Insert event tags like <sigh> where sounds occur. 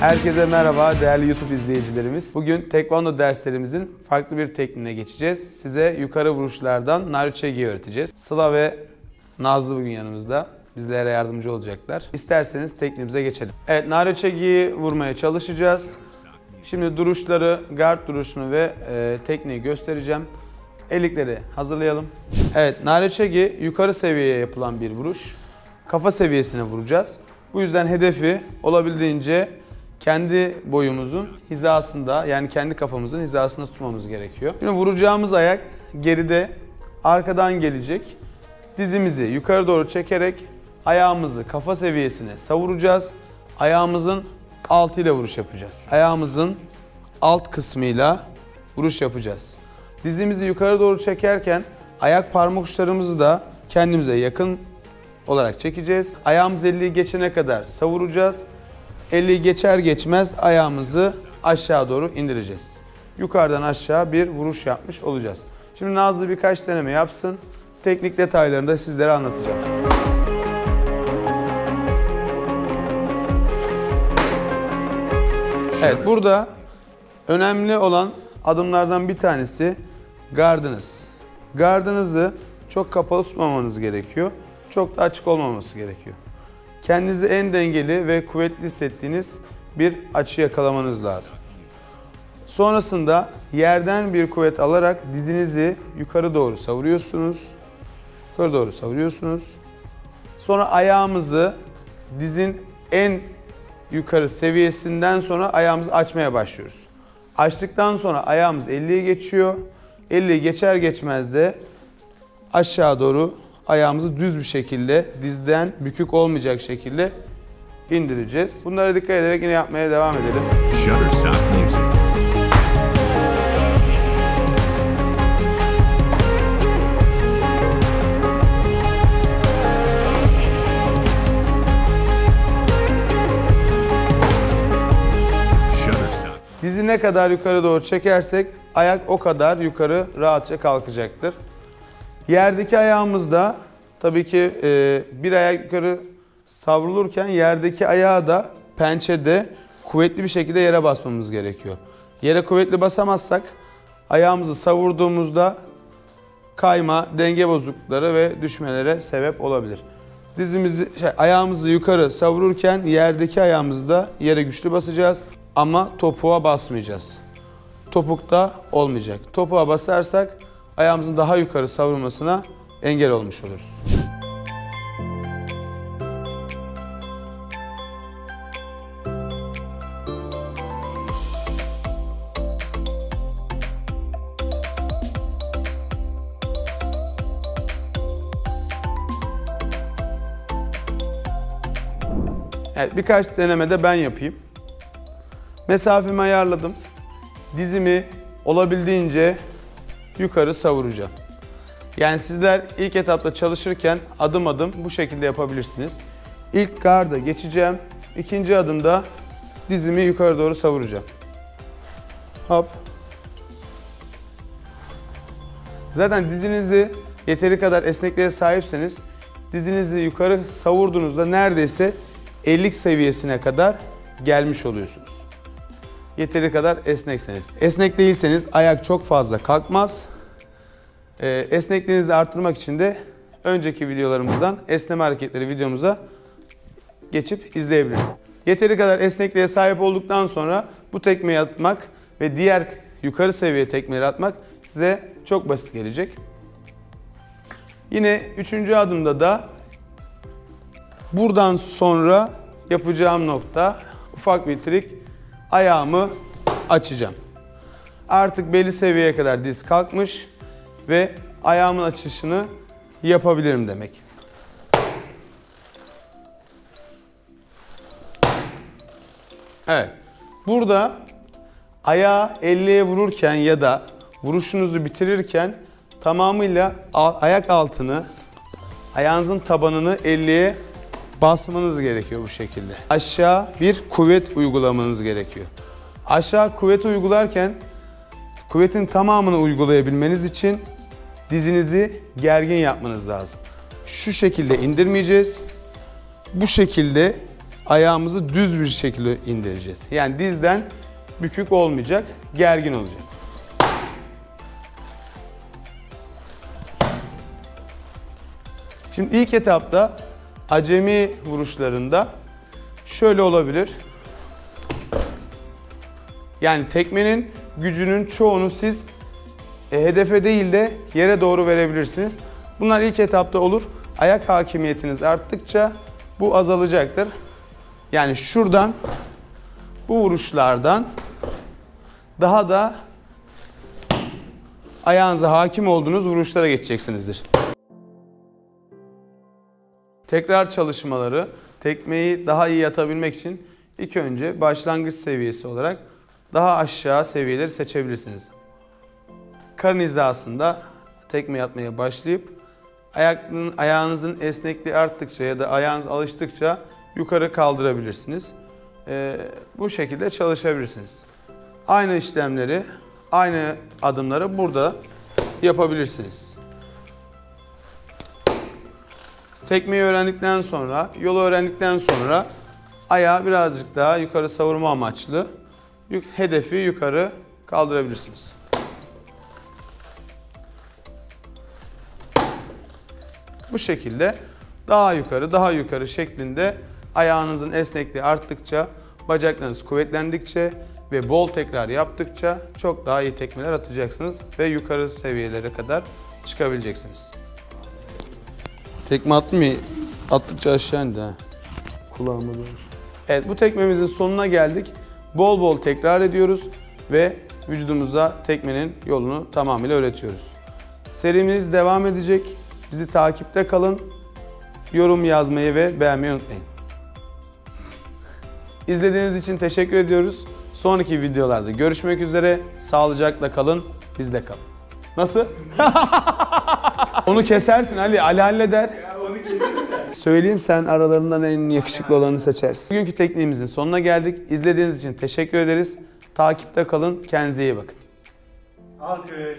Herkese merhaba değerli YouTube izleyicilerimiz. Bugün tekvando derslerimizin farklı bir tekniğine geçeceğiz. Size yukarı vuruşlardan Naruchegi'yi öğreteceğiz. Sıla ve Nazlı bugün yanımızda. Bizlere yardımcı olacaklar. İsterseniz tekniğimize geçelim. Evet Naruchegi'yi vurmaya çalışacağız. Şimdi duruşları, guard duruşunu ve e, tekniği göstereceğim. Ellikleri hazırlayalım. Evet Naruchegi yukarı seviyeye yapılan bir vuruş. Kafa seviyesine vuracağız. Bu yüzden hedefi olabildiğince kendi boyumuzun hizasında yani kendi kafamızın hizasında tutmamız gerekiyor. Şimdi vuracağımız ayak geride arkadan gelecek. Dizimizi yukarı doğru çekerek ayağımızı kafa seviyesine savuracağız. Ayağımızın altıyla vuruş yapacağız. Ayağımızın alt kısmıyla vuruş yapacağız. Dizimizi yukarı doğru çekerken ayak parmak uçlarımızı da kendimize yakın olarak çekeceğiz. Ayağımız 50'yi geçene kadar savuracağız. 50'yi geçer geçmez ayağımızı aşağı doğru indireceğiz. Yukarıdan aşağı bir vuruş yapmış olacağız. Şimdi Nazlı birkaç deneme yapsın. Teknik detaylarını da sizlere anlatacağım. Evet burada önemli olan adımlardan bir tanesi gardınız. Gardınızı çok kapalı tutmamanız gerekiyor. Çok da açık olmaması gerekiyor. Kendinizi en dengeli ve kuvvetli hissettiğiniz bir açı yakalamanız lazım. Sonrasında yerden bir kuvvet alarak dizinizi yukarı doğru savuruyorsunuz. Yukarı doğru savuruyorsunuz. Sonra ayağımızı dizin en yukarı seviyesinden sonra ayağımızı açmaya başlıyoruz. Açtıktan sonra ayağımız 50'yi geçiyor. 50'yi geçer geçmez de aşağı doğru ayağımızı düz bir şekilde dizden bükük olmayacak şekilde indireceğiz. Bunlara dikkat ederek yine yapmaya devam edelim. Dizi ne kadar yukarı doğru çekersek ayak o kadar yukarı rahatça kalkacaktır. Yerdeki ayağımızda tabii ki e, bir ayak yukarı savrulurken yerdeki ayağı da pençede kuvvetli bir şekilde yere basmamız gerekiyor. Yere kuvvetli basamazsak ayağımızı savurduğumuzda kayma, denge bozuklukları ve düşmelere sebep olabilir. Dizimizi, şey, ayağımızı yukarı savururken yerdeki ayağımızı da yere güçlü basacağız ama topuğa basmayacağız. Topukta olmayacak. Topuğa basarsak ayağımızın daha yukarı savrulmasına engel olmuş oluruz. Evet, birkaç denemede ben yapayım. Mesafemi ayarladım. Dizimi olabildiğince yukarı savuracağım. Yani sizler ilk etapta çalışırken adım adım bu şekilde yapabilirsiniz. İlk garda geçeceğim. İkinci adımda dizimi yukarı doğru savuracağım. Hop. Zaten dizinizi yeteri kadar esnekliğe sahipseniz dizinizi yukarı savurduğunuzda neredeyse 50 seviyesine kadar gelmiş oluyorsunuz. Yeteri kadar esnekseniz. Esnek değilseniz ayak çok fazla kalkmaz. Ee, esnekliğinizi arttırmak için de önceki videolarımızdan esneme hareketleri videomuza geçip izleyebilirsiniz. Yeteri kadar esnekliğe sahip olduktan sonra bu tekmeyi atmak ve diğer yukarı seviye tekmeleri atmak size çok basit gelecek. Yine üçüncü adımda da buradan sonra yapacağım nokta ufak bir trik ayağımı açacağım. Artık belli seviyeye kadar diz kalkmış ve ayağımın açışını yapabilirim demek. Evet. Burada ayağı 50'ye vururken ya da vuruşunuzu bitirirken tamamıyla ayak altını, ayağınızın tabanını 50'ye basmanız gerekiyor bu şekilde. Aşağı bir kuvvet uygulamanız gerekiyor. Aşağı kuvvet uygularken kuvvetin tamamını uygulayabilmeniz için dizinizi gergin yapmanız lazım. Şu şekilde indirmeyeceğiz. Bu şekilde ayağımızı düz bir şekilde indireceğiz. Yani dizden bükük olmayacak, gergin olacak. Şimdi ilk etapta acemi vuruşlarında şöyle olabilir. Yani tekmenin gücünün çoğunu siz e, hedefe değil de yere doğru verebilirsiniz. Bunlar ilk etapta olur. Ayak hakimiyetiniz arttıkça bu azalacaktır. Yani şuradan bu vuruşlardan daha da ayağınıza hakim olduğunuz vuruşlara geçeceksinizdir. Tekrar çalışmaları tekmeyi daha iyi yatabilmek için ilk önce başlangıç seviyesi olarak daha aşağı seviyeleri seçebilirsiniz. Karın hizasında tekme yatmaya başlayıp ayakların, ayağınızın esnekliği arttıkça ya da ayağınız alıştıkça yukarı kaldırabilirsiniz. Ee, bu şekilde çalışabilirsiniz. Aynı işlemleri, aynı adımları burada yapabilirsiniz. Tekmeyi öğrendikten sonra, yolu öğrendikten sonra ayağı birazcık daha yukarı savurma amaçlı hedefi yukarı kaldırabilirsiniz. Bu şekilde daha yukarı, daha yukarı şeklinde ayağınızın esnekliği arttıkça, bacaklarınız kuvvetlendikçe ve bol tekrar yaptıkça çok daha iyi tekmeler atacaksınız ve yukarı seviyelere kadar çıkabileceksiniz. Tekme attım ya, attıkça aşağı indi ha. Kulağıma doğru. Evet bu tekmemizin sonuna geldik. Bol bol tekrar ediyoruz ve vücudumuza tekmenin yolunu tamamıyla öğretiyoruz. Serimiz devam edecek. Bizi takipte kalın. Yorum yazmayı ve beğenmeyi unutmayın. İzlediğiniz için teşekkür ediyoruz. Sonraki videolarda görüşmek üzere. Sağlıcakla kalın, bizde kalın. Nasıl? <laughs> Onu kesersin Ali, Ali halleder. Söyleyeyim sen aralarından en yakışıklı olanı seçersin. Bugünkü tekniğimizin sonuna geldik. İzlediğiniz için teşekkür ederiz. Takipte kalın, kendinize iyi bakın. Alkış.